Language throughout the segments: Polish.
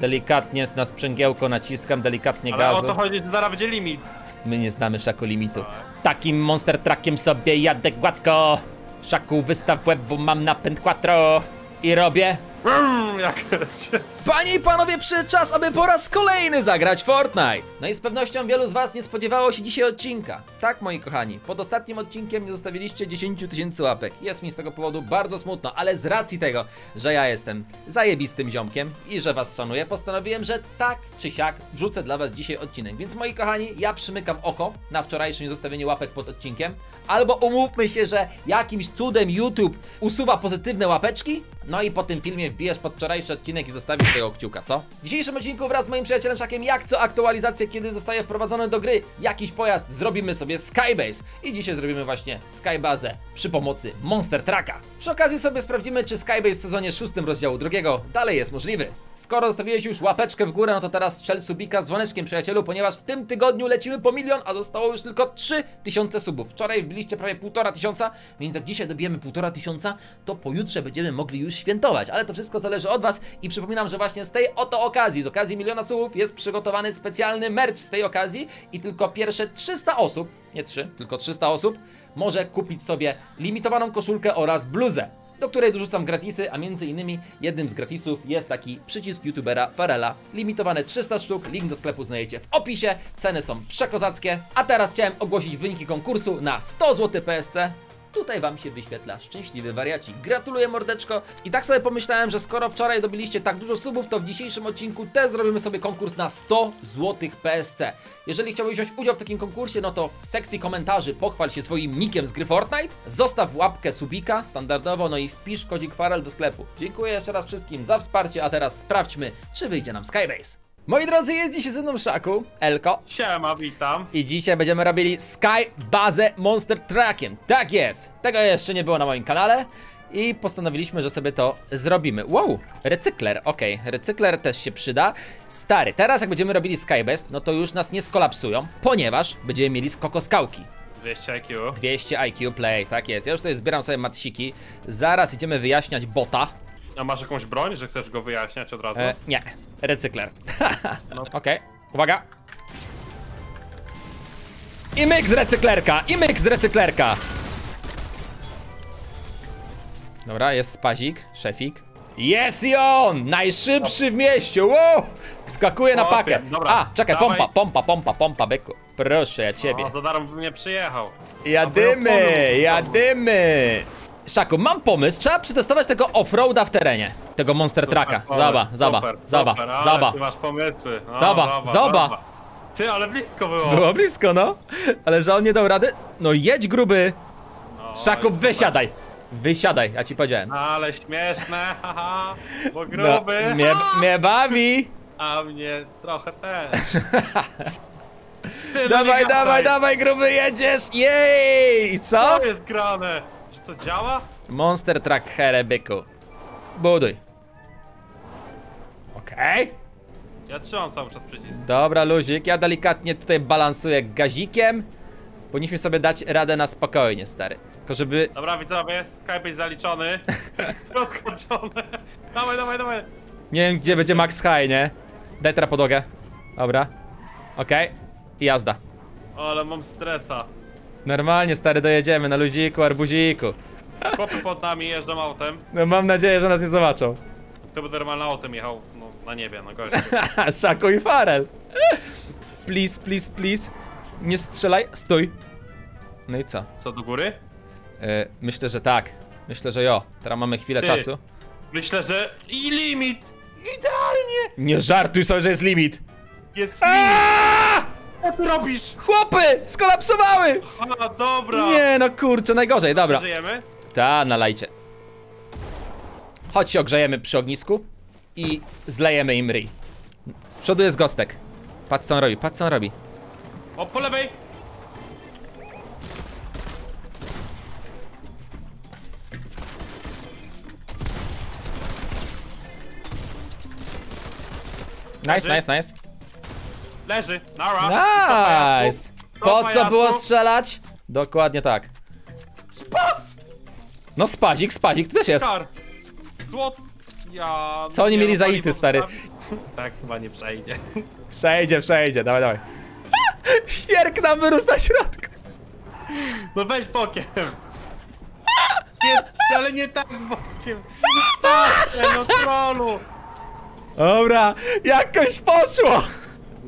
Delikatnie na sprzęgiełko naciskam, delikatnie Ale o gazu. to chodzi, że zaraz będzie limit. My nie znamy szaku limitu. Takim monster truckiem sobie jadę gładko. Szaku wystaw łeb, bo mam napęd quattro. I robię. Mm, Panie i panowie, przyszedł czas, aby po raz kolejny zagrać Fortnite. No i z pewnością wielu z was nie spodziewało się dzisiaj odcinka. Tak, moi kochani, pod ostatnim odcinkiem nie zostawiliście 10 tysięcy łapek. Jest mi z tego powodu bardzo smutno, ale z racji tego, że ja jestem zajebistym ziomkiem i że was szanuję, postanowiłem, że tak czy siak wrzucę dla was dzisiaj odcinek. Więc moi kochani, ja przymykam oko na wczorajsze niezostawienie łapek pod odcinkiem. Albo umówmy się, że jakimś cudem YouTube usuwa pozytywne łapeczki, no i po tym filmie wbijesz pod wczorajszy odcinek i zostawisz tego kciuka, co? W dzisiejszym odcinku wraz z moim przyjacielem Szakiem, jak co aktualizację, kiedy zostaje wprowadzony do gry jakiś pojazd, zrobimy sobie Skybase. I dzisiaj zrobimy właśnie Skybazę przy pomocy Monster Trucka. Przy okazji sobie sprawdzimy, czy Skybase w sezonie szóstym rozdziału drugiego dalej jest możliwy. Skoro zostawiłeś już łapeczkę w górę, no to teraz strzel subika z dzwoneczkiem, przyjacielu, ponieważ w tym tygodniu lecimy po milion, a zostało już tylko 3000 subów. Wczoraj wbiliście prawie półtora tysiąca, więc jak dzisiaj dobijemy półtora tysiąca, to pojutrze będziemy mogli już świętować. Ale to wszystko zależy od was i przypominam, że właśnie z tej oto okazji, z okazji miliona subów jest przygotowany specjalny merch z tej okazji i tylko pierwsze 300 osób, nie 3, tylko 300 osób, może kupić sobie limitowaną koszulkę oraz bluzę do której dorzucam gratisy, a między innymi jednym z gratisów jest taki przycisk youtubera Farela. Limitowane 300 sztuk, link do sklepu znajdziecie w opisie, ceny są przekozackie. A teraz chciałem ogłosić wyniki konkursu na 100 zł PSC. Tutaj wam się wyświetla szczęśliwy wariacik. Gratuluję mordeczko. I tak sobie pomyślałem, że skoro wczoraj dobiliście tak dużo subów, to w dzisiejszym odcinku też zrobimy sobie konkurs na 100 zł PSC. Jeżeli chciałbyś wziąć udział w takim konkursie, no to w sekcji komentarzy pochwal się swoim nikiem z gry Fortnite, zostaw łapkę subika standardowo, no i wpisz kodzik Farel do sklepu. Dziękuję jeszcze raz wszystkim za wsparcie, a teraz sprawdźmy, czy wyjdzie nam Skybase. Moi drodzy, jest dzisiaj ze mną Szaku, Elko, Siema, witam. i dzisiaj będziemy robili Sky Bazę Monster Truckiem. Tak jest! Tego jeszcze nie było na moim kanale. I postanowiliśmy, że sobie to zrobimy. Wow, recykler, okej, recykler też się przyda. Stary, teraz jak będziemy robili Skybase, no to już nas nie skolapsują, ponieważ będziemy mieli skokoskałki. 200 IQ. 200 IQ play, tak jest. Ja już tutaj zbieram sobie matsiki. Zaraz idziemy wyjaśniać bota. A masz jakąś broń, że chcesz go wyjaśniać od razu? E, nie, recykler. No. Okej, uwaga. I myk z recyklerka, i myk z recyklerka. Dobra, jest spazik, szefik. Jest i on! Najszybszy w mieście! Wow! Skakuje na pakę. dobra, A, czekaj, dawaj. pompa, pompa, pompa, pompa, byku. Proszę, ja ciebie. O, za darmo nie przyjechał. Jadymy, jadymy! Szaku, mam pomysł, trzeba przetestować tego offroada w terenie. Tego monster trucka. Zaba, zaba, zaba, zaba. Ty masz pomysły. No, Zaba, zaba. Ty, ale blisko było. Było blisko, no. Ale że on nie dał rady? No jedź, gruby! No, super. wysiadaj! Wysiadaj, ja ci powiedziałem. No, ale śmieszne, haha. Bo No, gruby. mnie, mnie bawi! A mnie trochę też. Ty, no Dawaj, dawaj, dawaj, gruby, jedziesz! Jej! I co? Co jest grane? Że to działa? Monster truck herebyku. Buduj. Okej. Ja trzymam cały czas przycisk. Dobra, luzik, ja delikatnie tutaj balansuję gazikiem. Powinniśmy sobie dać radę na spokojnie, stary. Tylko żeby... Dobra, widzowie, Skype jest zaliczony. Odkończone. Dawaj, dawaj, dawaj. Nie wiem, gdzie będzie max high, nie? Daj teraz podłogę. Dobra. Okej. I jazda. Ale mam stresa. Normalnie, stary, dojedziemy na luziku, arbuziku. Chłopy pod nami jeżdżą autem. No mam nadzieję, że nas nie zobaczą. To będę normalnie autem jechał no, na niebie, no gościu. Szaku i Farel. Please, please, please. Nie strzelaj, stój. No i co? Co, do góry? E, myślę, że tak. Myślę, że jo. Teraz mamy chwilę Ty. czasu. Myślę, że i limit! Idealnie! Nie żartuj sobie, że jest limit. Jest limit! Co ty robisz? Chłopy! Skolapsowały! A, dobra! Nie, no kurczę, najgorzej, dobra. Żyjemy? Ta, nalajcie. Chodź się ogrzejemy przy ognisku i zlejemy im ryj. Z przodu jest gostek. Patrz co on robi, patrz co on robi. O, po lewej! Nice, nice, nice. Leży! Nara! Nice! Po co było strzelać? Dokładnie tak. Spas! No spadzik, spadzik, tu też jest. Kar! Złot... Ja... Co oni mieli za ity, stary? Tak chyba nie przejdzie. Przejdzie, przejdzie, dawaj, dawaj. Świerk nam wyrósł na środku. No weź bokiem! Nie, ale nie tak bokiem! Tak, no trollu! Dobra, jakoś poszło.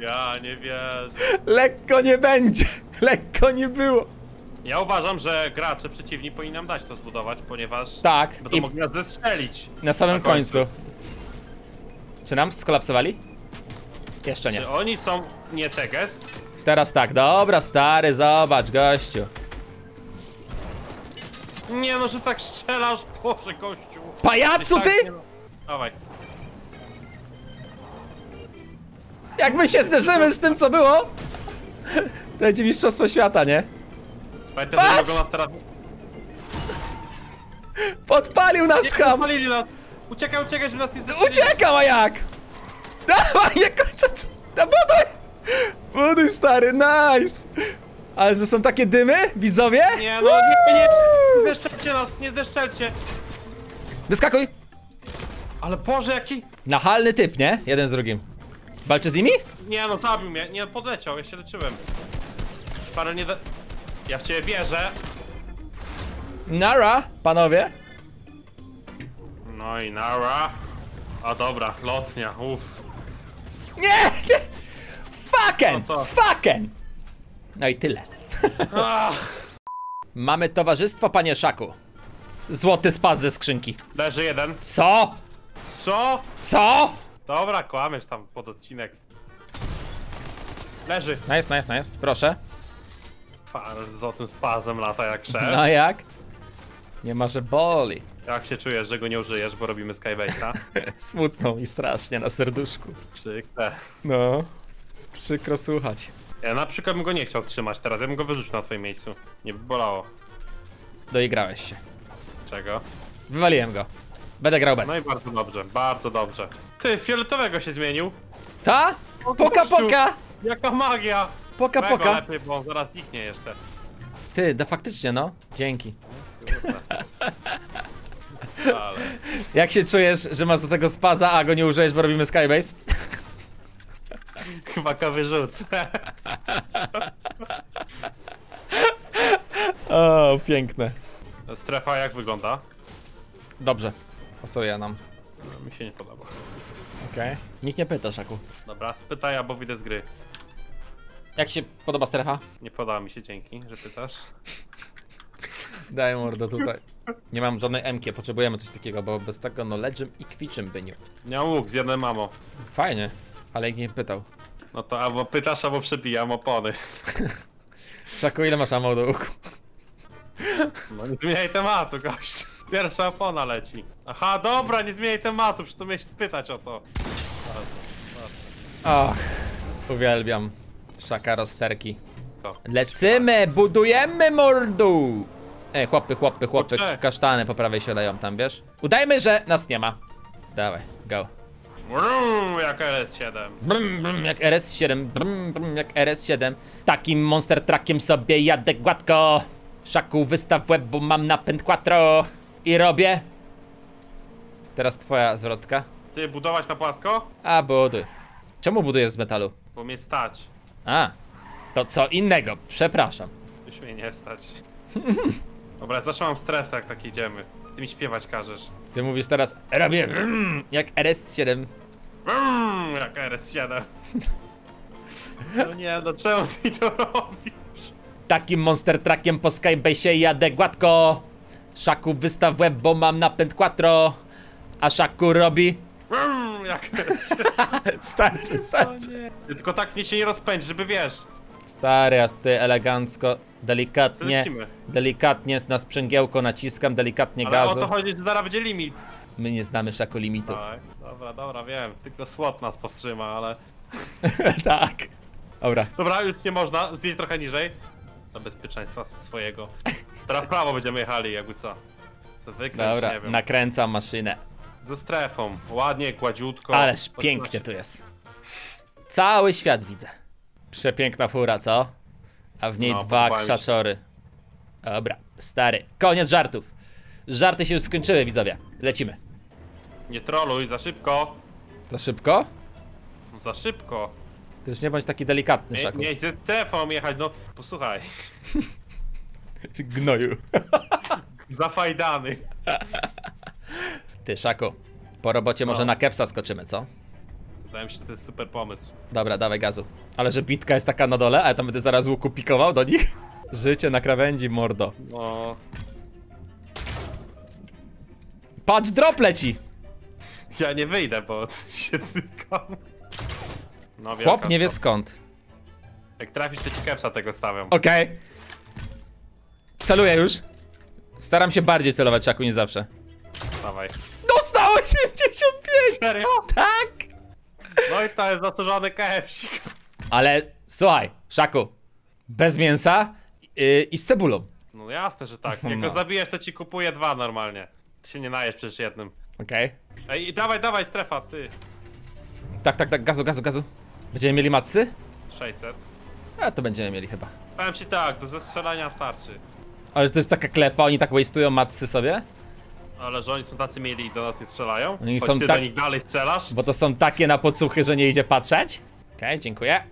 Ja nie wierzę. Lekko nie będzie, lekko nie było. Ja uważam, że gracze przeciwni powinni nam dać to zbudować, ponieważ Tak, będą i mogli nas zestrzelić. na samym na końcu. końcu. Czy nam skolapsowali? Jeszcze nie. Czy oni są nie teges? Teraz tak, dobra, stary, zobacz, gościu. Nie no, że tak strzelasz, Boże gościu. Pajacu, Tak, ty? nie. Dawaj. Jak my się zderzymy z tym, co było? To będzie mistrzostwo świata, nie? Pamiętaj, Patrz! mogą nas teraz... Podpalił nas Nie, ham! palili nas! Uciekaj, uciekaj, żeby nas nie zestrzelili. Uciekał, a jak? Dawaj, nie kończę! Da buduj! Buduj, stary, nice! Ale że są takie dymy, widzowie? Nie no, nie, nie! Nie zeszczelcie nas, nie zeszczelcie! Wyskakuj! Ale Boże, jaki... Nachalny typ, nie? Jeden z drugim. Walczy z nimi? Nie no, zabił mnie, nie, podleciał, ja się leczyłem. Parę nie da... Ja w ciebie wierzę. Nara, panowie. No i nara. A dobra, lotnia, uff. Nie! nie. Fucken! No? Fucken! No i tyle. Mamy towarzystwo, panie Szaku. Złoty spas ze skrzynki. leży jeden. Co? Co? Co? Dobra, kłamiesz tam pod odcinek. Leży. Nice, nice, nice. Proszę. Fan z złotym spazem lata jak szef. No jak? Nie ma, że boli. Jak się czujesz, że go nie użyjesz, bo robimy Skybase'a? Smutno mi strasznie na serduszku. Przykre. No. Przykro słuchać. Ja na przykład bym go nie chciał trzymać teraz, ja bym go wyrzucił na twoim miejscu. Nie by bolało. Doigrałeś się. Czego? Wywaliłem go. Będę grał bez. No i bardzo dobrze, bardzo dobrze. Ty, fioletowego się zmienił. Ta? O, Poka, gościu. poka! Jaka magia! Poka, Mego poka. lepiej, bo zaraz zniknie jeszcze. Ty, da faktycznie no. Dzięki. Ale... Jak się czujesz, że masz do tego spaza, a go nie użyjesz, bo robimy Skybase? Chyba go wyrzucę. O, piękne. Strefa jak wygląda? Dobrze. Pasuje nam. No, mi się nie podoba. Okej. Nikt nie pyta, Szaku. Dobra, spytaj, albo widzę z gry. Jak się podoba strefa? Nie podoba mi się, dzięki, że pytasz. Daj mordo tutaj. Nie mam żadnej MK, potrzebujemy coś takiego, bo bez tego no leczym i kwiczym byniu. Nie mam łuk, mamo. Fajnie, ale nikt nie pytał. No to albo pytasz, albo przebijam opony. Szaku, ile masz ammo do łuku? No nie zmieniaj tematu, gość. Pierwsza opona leci. Aha, dobra, nie zmieniaj tematu, przecież to miałeś spytać o to. Ach, uwielbiam. Szaka rozterki. To. Lecymy, budujemy mordu! Ej, chłopy, chłopy, chłopy, Poczekaj. kasztany po prawej się leją tam, wiesz? Udajmy, że nas nie ma. Dawaj, go. Brum, jak LS7. Brum, brum, jak RS7, brum, brum, jak RS7. Takim monster truckiem sobie jadę gładko. Szaku, wystaw łeb, bo mam napęd quattro. I robię. Teraz twoja zwrotka. Ty budować na płasko? A, buduj. Czemu budujesz z metalu? Bo mnie stać. A, to co innego, przepraszam. Już mnie nie stać. Dobra, zawsze mam stres jak tak idziemy. Ty mi śpiewać każesz. Ty mówisz teraz, robię brum, jak RS7. Brum, jak RS7. No nie, no czemu ty to robisz? Takim monster truckiem po Skybase jadę gładko. Szaku, wystaw łeb, bo mam napęd quattro. A Szaku robi... Brum, jak RS7. Starczy, starczy. Ty tylko tak mnie się nie rozpędź, żeby wiesz. Stary, a ty elegancko, delikatnie, Lecimy. delikatnie na sprzęgiełko naciskam, delikatnie Ale o gazu. to chodzi, że zaraz będzie limit. My nie znamy szaku limitu. Tak, dobra, dobra, wiem. Tylko słod nas powstrzyma, ale... tak. Dobra, Dobra, już nie można. Zjeść trochę niżej. Dla bezpieczeństwa swojego. Teraz prawo będziemy jechali, jakby co. Co wykręć, dobra, nie wiem. nakręcam maszynę. Ze strefą. Ładnie, gładziutko. Ależ pięknie tu jest. Cały świat widzę. Przepiękna fura, co? A w niej No, dwa podoba mi się. krzaczory. Dobra, stary. Koniec żartów. Żarty się już skończyły, widzowie. Lecimy. Nie troluj, za szybko. To szybko? za szybko. Ty już nie bądź taki delikatny, Nie, Szaku. nie ze strefą jechać, no posłuchaj. Gnoju. Zafajdany. Ty, Szaku. Po robocie może No. na kepsa skoczymy, co? Wydaje mi się, że to jest super pomysł. Dobra, dawaj gazu. Ale że bitka jest taka na dole, a ja tam będę zaraz łuku pikował do nich? Życie na krawędzi, mordo. No. Patrz, drop leci! Ja nie wyjdę, bo się cykam. No Chłop nie wie skąd. Jak trafisz, to ci kepsa tego stawiam. Okej. Celuję już. Staram się bardziej celować, Szaku, niż zawsze. Dawaj. Dostał 85! Serio? Tak! No i to jest zasłużony KFC. Ale słuchaj, Szaku. Bez mięsa yy, i z cebulą. No jasne, że tak. Jak No. go zabijesz, to ci kupuję dwa normalnie. Ty się nie najesz przecież jednym. Okej. Ej, i dawaj, dawaj, strefa, ty. Tak, tak, tak, gazu, gazu, gazu. Będziemy mieli matsy? 600. A to będziemy mieli chyba. Powiem ci tak, do zestrzelania starczy. Ale że to jest taka klepa, oni tak wastują matsy sobie? Ale że oni są tacy mieli i do nas nie strzelają. Oni Choć są ty tak- do nich dalej strzelasz. Bo to są takie na podsłuchy, że nie idzie patrzeć. Okej, dziękuję.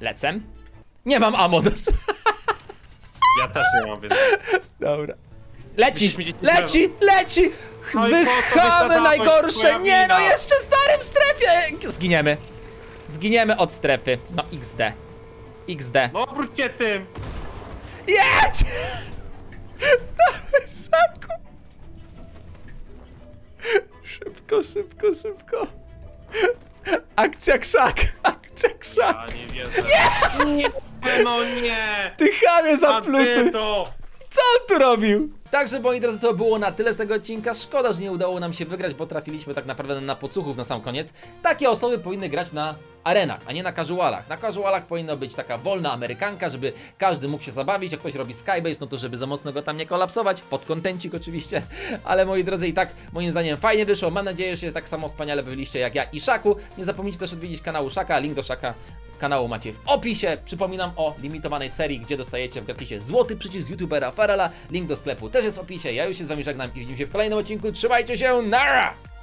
Lecę. Nie mam ammo do... Ja też nie mam, więc... Dobra. Leci, leci, leci! No Wychamy najgorsze! Nie no, jeszcze starym w strefie! Zginiemy. Zginiemy od strefy. No XD. XD. No obróć się tym! Jedź! Szaku! Szybko, szybko, szybko. Akcja krzak! Akcja krzak! A nie wierzę. Nie! Nie! No nie! Ty chamie zapluty! ty to! Co on tu robił? Także moi drodzy, to było na tyle z tego odcinka. Szkoda, że nie udało nam się wygrać, bo trafiliśmy tak naprawdę na podsłuchów na sam koniec. Takie osoby powinny grać na arenach, a nie na casualach. Na casualach powinna być taka wolna amerykanka, żeby każdy mógł się zabawić. Jak ktoś robi skybase, no to żeby za mocno go tam nie kolapsować. Pod kontencik oczywiście. Ale moi drodzy, i tak moim zdaniem fajnie wyszło. Mam nadzieję, że się tak samo wspaniale bawiliście jak ja i Szaku. Nie zapomnijcie też odwiedzić kanału Szaka. Link do Szaka kanału macie w opisie. Przypominam o limitowanej serii, gdzie dostajecie w gratisie złoty przycisk youtubera Farela. Link do sklepu też jest w opisie. Ja już się z wami żegnam i widzimy się w kolejnym odcinku. Trzymajcie się, nara!